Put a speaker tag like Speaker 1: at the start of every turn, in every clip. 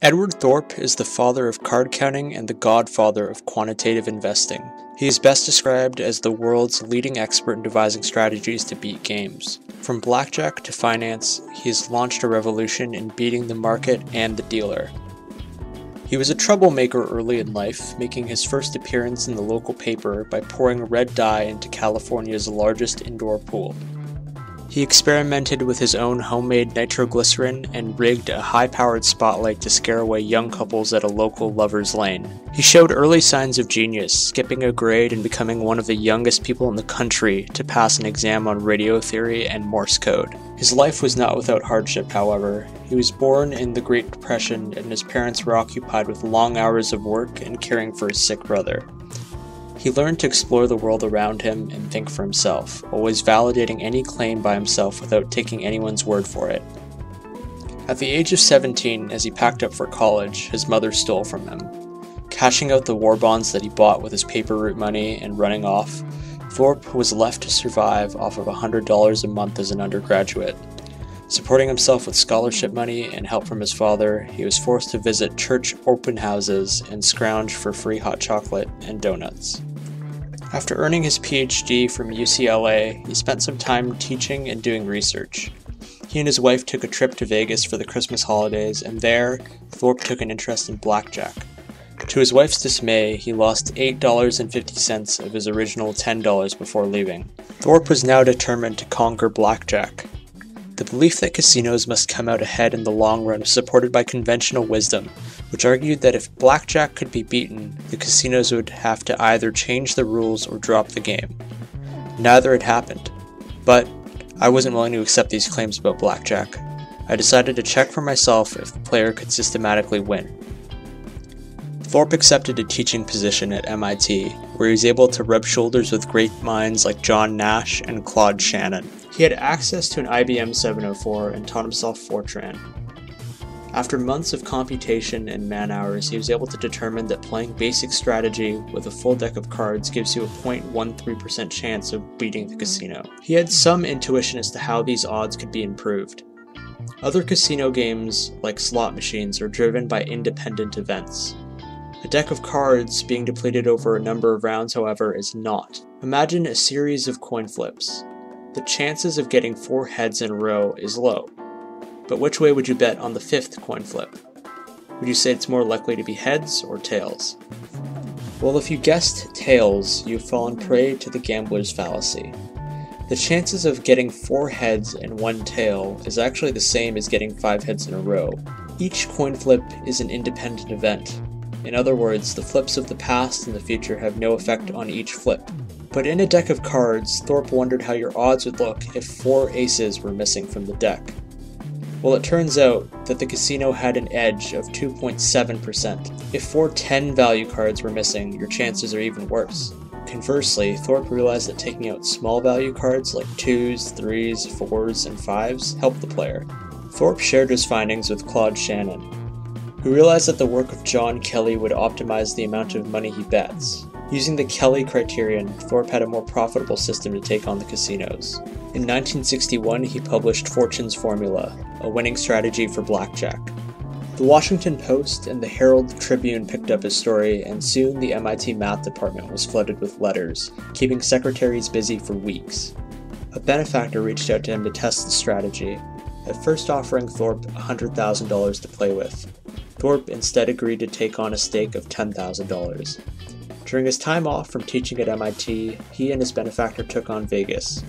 Speaker 1: Edward Thorp is the father of card counting and the godfather of quantitative investing. He is best described as the world's leading expert in devising strategies to beat games. From blackjack to finance, he has launched a revolution in beating the market and the dealer. He was a troublemaker early in life, making his first appearance in the local paper by pouring red dye into California's largest indoor pool. He experimented with his own homemade nitroglycerin and rigged a high powered spotlight to scare away young couples at a local lover's lane. He showed early signs of genius, skipping a grade and becoming one of the youngest people in the country to pass an exam on radio theory and Morse code. His life was not without hardship, however. He was born in the Great Depression, and his parents were occupied with long hours of work and caring for his sick brother. He learned to explore the world around him and think for himself, always validating any claim by himself without taking anyone's word for it. At the age of 17, as he packed up for college, his mother stole from him. Cashing out the war bonds that he bought with his paper route money and running off, Thorp was left to survive off of $100 a month as an undergraduate. Supporting himself with scholarship money and help from his father, he was forced to visit church open houses and scrounge for free hot chocolate and donuts. After earning his PhD from UCLA, he spent some time teaching and doing research. He and his wife took a trip to Vegas for the Christmas holidays, and there, Thorp took an interest in blackjack. To his wife's dismay, he lost $8.50 of his original $10 before leaving. Thorp was now determined to conquer blackjack. The belief that casinos must come out ahead in the long run was supported by conventional wisdom, which argued that if blackjack could be beaten, the casinos would have to either change the rules or drop the game. Neither had happened. But I wasn't willing to accept these claims about blackjack. I decided to check for myself if the player could systematically win. Thorp accepted a teaching position at MIT, where he was able to rub shoulders with great minds like John Nash and Claude Shannon. He had access to an IBM 704 and taught himself Fortran. After months of computation and man hours, he was able to determine that playing basic strategy with a full deck of cards gives you a 0.13% chance of beating the casino. He had some intuition as to how these odds could be improved. Other casino games, like slot machines, are driven by independent events. A deck of cards being depleted over a number of rounds, however, is not. Imagine a series of coin flips the chances of getting four heads in a row is low. But which way would you bet on the fifth coin flip? Would you say it's more likely to be heads or tails? Well, if you guessed tails, you've fallen prey to the gambler's fallacy. The chances of getting four heads and one tail is actually the same as getting five heads in a row. Each coin flip is an independent event. In other words, the flips of the past and the future have no effect on each flip. But in a deck of cards, Thorp wondered how your odds would look if four aces were missing from the deck. Well, it turns out that the casino had an edge of 2.7%. If four 10 value cards were missing, your chances are even worse. Conversely, Thorp realized that taking out small value cards like 2s, 3s, 4s, and 5s helped the player. Thorp shared his findings with Claude Shannon, who realized that the work of John Kelly would optimize the amount of money he bets. Using the Kelly criterion, Thorp had a more profitable system to take on the casinos. In 1961, he published Fortune's Formula, a winning strategy for blackjack. The Washington Post and the Herald Tribune picked up his story, and soon the MIT math department was flooded with letters, keeping secretaries busy for weeks. A benefactor reached out to him to test the strategy, at first offering Thorp $100,000 to play with. Thorp instead agreed to take on a stake of $10,000. During his time off from teaching at MIT, he and his benefactor took on Vegas.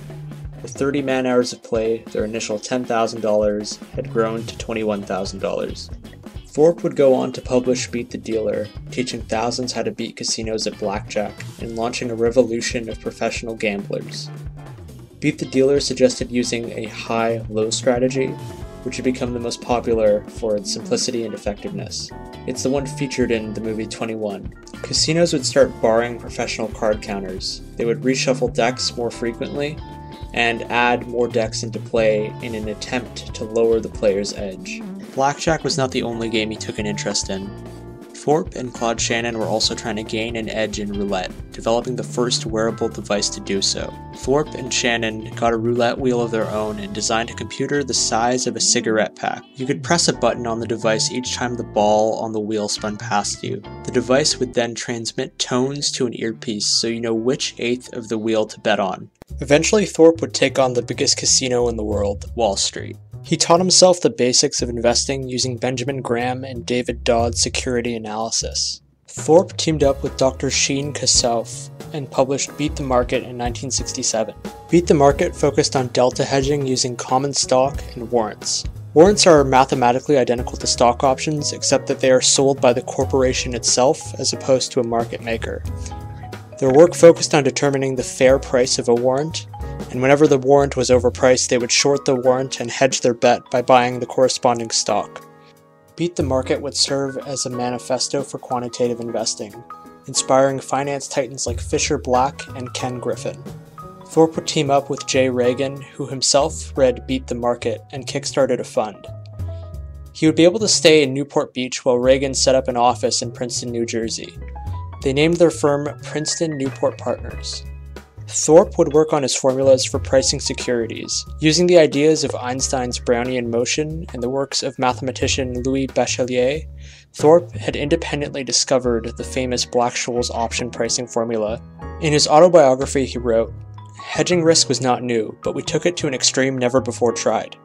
Speaker 1: With 30 man hours of play, their initial $10,000 had grown to $21,000. Thorp would go on to publish Beat the Dealer, teaching thousands how to beat casinos at blackjack and launching a revolution of professional gamblers. Beat the Dealer suggested using a high low strategy, which had become the most popular for its simplicity and effectiveness. It's the one featured in the movie 21. Casinos would start barring professional card counters. They would reshuffle decks more frequently and add more decks into play in an attempt to lower the player's edge. Blackjack was not the only game he took an interest in. Thorp and Claude Shannon were also trying to gain an edge in roulette, developing the first wearable device to do so. Thorp and Shannon got a roulette wheel of their own and designed a computer the size of a cigarette pack. You could press a button on the device each time the ball on the wheel spun past you. The device would then transmit tones to an earpiece so you know which eighth of the wheel to bet on. Eventually, Thorp would take on the biggest casino in the world, Wall Street. He taught himself the basics of investing using Benjamin Graham and David Dodd's security analysis. Thorp teamed up with Dr. Sheen Kassouf and published Beat the Market in 1967. Beat the Market focused on delta hedging using common stock and warrants. Warrants are mathematically identical to stock options, except that they are sold by the corporation itself as opposed to a market maker. Their work focused on determining the fair price of a warrant and whenever the warrant was overpriced, they would short the warrant and hedge their bet by buying the corresponding stock. Beat the Market would serve as a manifesto for quantitative investing, inspiring finance titans like Fischer Black and Ken Griffin. Thorp would team up with Jay Regan, who himself read Beat the Market and kickstarted a fund. He would be able to stay in Newport Beach while Regan set up an office in Princeton, New Jersey. They named their firm Princeton Newport Partners. Thorp would work on his formulas for pricing securities, using the ideas of Einstein's Brownian motion and the works of mathematician Louis Bachelier. Thorp had independently discovered the famous Black-Scholes option pricing formula. In his autobiography, he wrote, Hedging risk was not new, but we took it to an extreme never before tried.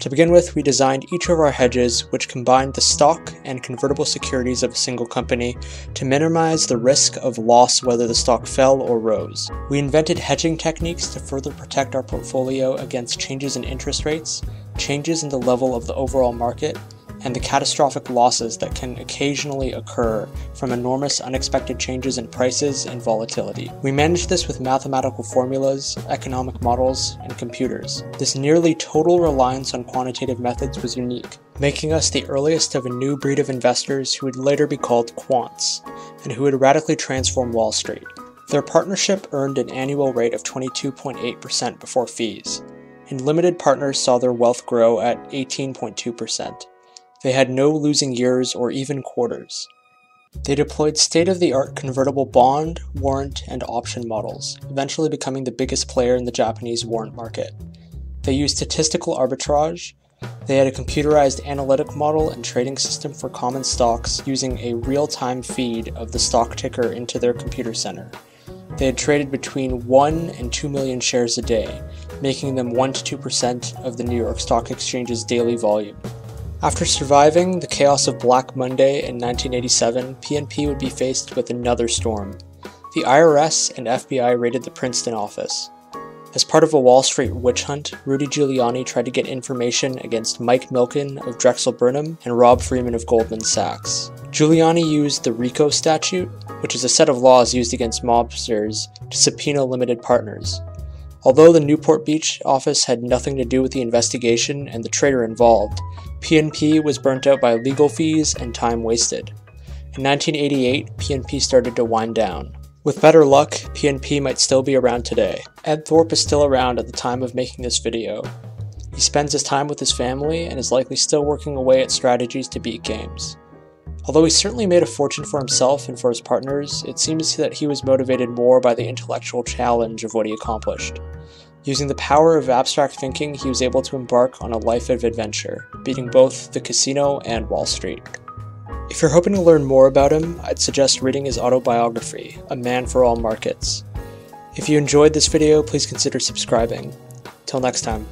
Speaker 1: To begin with, we designed each of our hedges, which combined the stock and convertible securities of a single company to minimize the risk of loss whether the stock fell or rose. We invented hedging techniques to further protect our portfolio against changes in interest rates, changes in the level of the overall market, and the catastrophic losses that can occasionally occur from enormous unexpected changes in prices and volatility. We manage this with mathematical formulas, economic models, and computers. This nearly total reliance on quantitative methods was unique, making us the earliest of a new breed of investors who would later be called quants, and who would radically transform Wall Street. Their partnership earned an annual rate of 22.8% before fees, and limited partners saw their wealth grow at 18.2%. They had no losing years or even quarters. They deployed state of the art convertible bond, warrant, and option models, eventually becoming the biggest player in the Japanese warrant market. They used statistical arbitrage. They had a computerized analytic model and trading system for common stocks using a real time feed of the stock ticker into their computer center. They had traded between 1 and 2 million shares a day, making them 1 to 2% of the New York Stock Exchange's daily volume. After surviving the chaos of Black Monday in 1987, PNP would be faced with another storm. The IRS and FBI raided the Princeton office. As part of a Wall Street witch hunt, Rudy Giuliani tried to get information against Mike Milken of Drexel Burnham and Rob Freeman of Goldman Sachs. Giuliani used the RICO statute, which is a set of laws used against mobsters, to subpoena limited partners. Although the Newport Beach office had nothing to do with the investigation and the traitor involved, PNP was burnt out by legal fees and time wasted. In 1988, PNP started to wind down. With better luck, PNP might still be around today. Ed Thorp is still around at the time of making this video. He spends his time with his family and is likely still working away at strategies to beat games. Although he certainly made a fortune for himself and for his partners, it seems that he was motivated more by the intellectual challenge of what he accomplished. Using the power of abstract thinking, he was able to embark on a life of adventure, beating both the casino and Wall Street. If you're hoping to learn more about him, I'd suggest reading his autobiography, A Man for All Markets. If you enjoyed this video, please consider subscribing. Till next time.